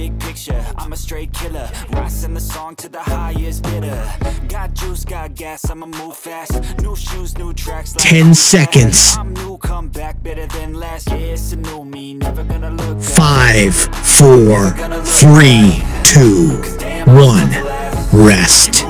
Big picture, I'm a straight killer Rising the song to the highest bidder. Got juice, got gas, I'ma move fast. New shoes, new tracks like 10 I'm seconds. I'm new, come back better than last Yeah, it's a new me, never gonna look back. Five, four, three, two, one. Rest.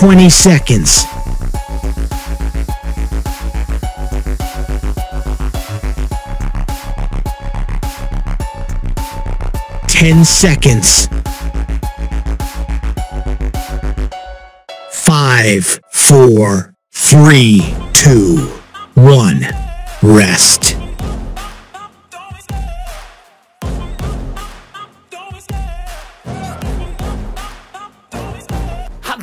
20 seconds. Ten seconds. Five, four, three, two, one. Rest.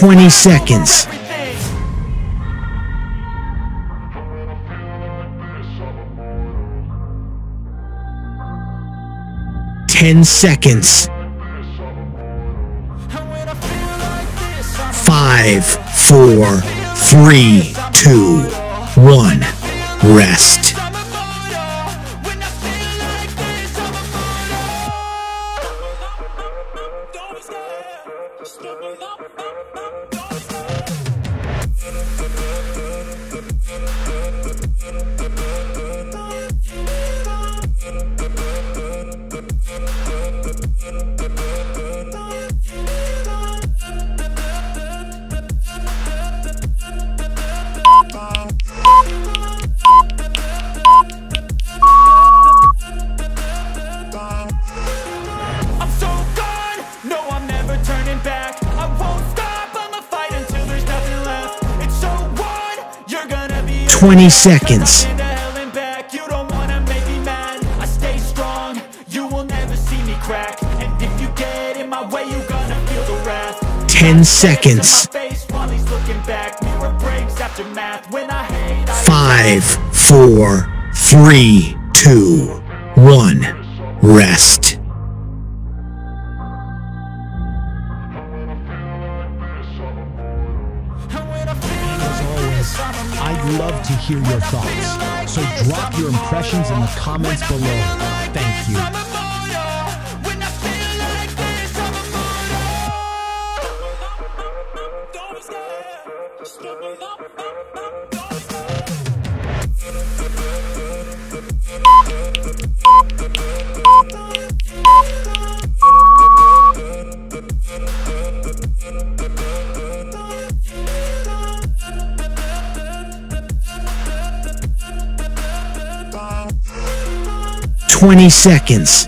20 seconds. Ten seconds. Five, four, three, two, one. Rest. 20 seconds. Ten seconds. Five, four, three, two, one. Rest. Always, I'd love to hear your thoughts. So drop your impressions in the comments below. Thank you. Twenty seconds.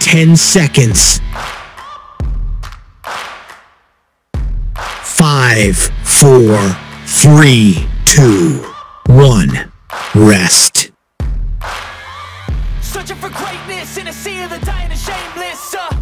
Ten seconds. Five, four, three, two, one. Rest. Searching for greatness in a sea of the dying and shameless uh,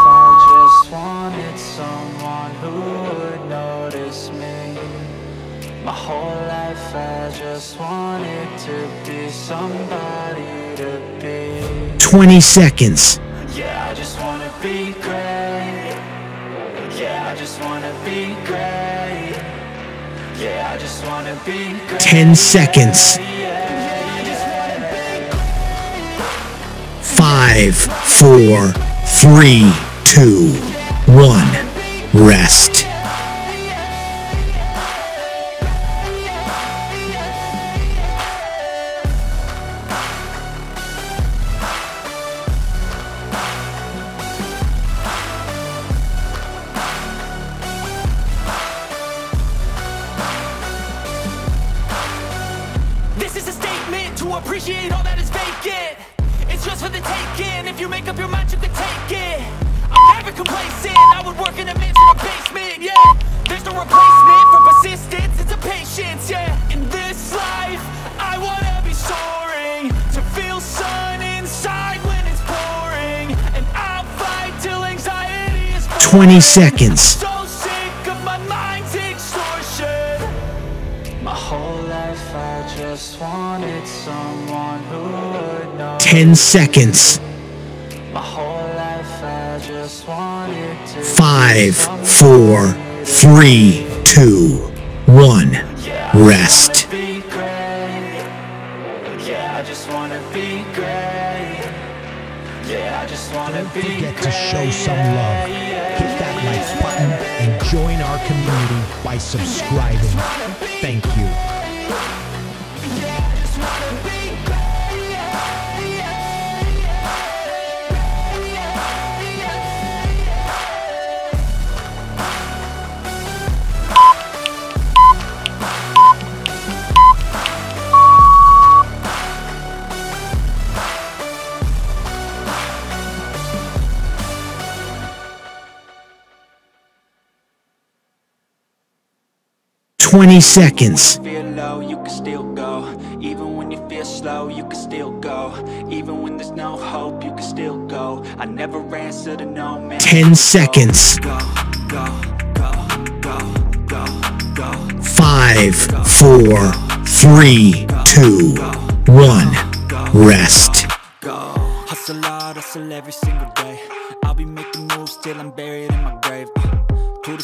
My whole life I just wanted to be somebody to be Twenty seconds. Yeah, I just wanna be great Yeah, I just wanna be great Yeah, I just wanna be great Ten seconds. Five, four, three, two, one. Rest. Appreciate all that is vacant. It's just for the taking. If you make up your mind, you can take it. I'm never complacent. I would work in a mansion or basement. Yeah, there's no replacement for persistence. It's a patience. Yeah, in this life, I wanna be soaring to feel sun inside when it's pouring, and I'll fight till anxiety is. 20 seconds. 10 seconds. Five, four, three, two, one. Rest. Don't forget to show some love. Hit that like button and join our community by subscribing. Thank you. Twenty seconds. feel low, you can still go. Even when you feel slow, you can still go. Even when there's no hope, you can still go. I never answer to no man. 10 seconds. Go, go, go. Five, four, three, two, one. Rest. go. Hustle hard, hustle every single day. I'll be making moves till I'm buried in my grave. Uh, to the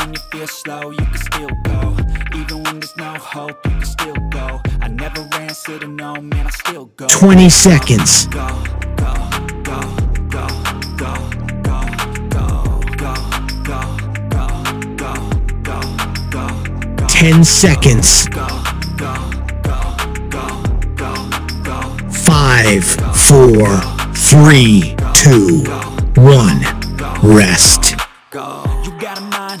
When you feel slow, you can still go. Even when there's no hope, you can still go. I never answer to no, man, I still go. 20 seconds. 10 seconds. 5, 4, 3, 2, 1. Rest. You got a mind,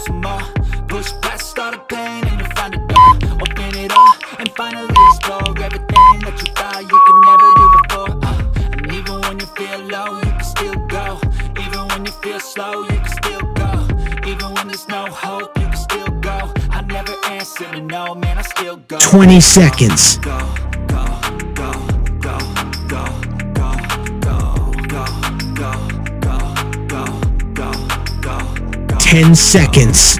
20 seconds. Ten seconds.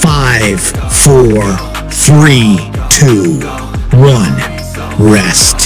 Five, four, three, two, one. Rest.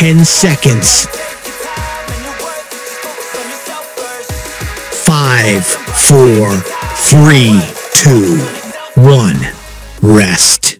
10 seconds. Five, four, three, two, one. Rest.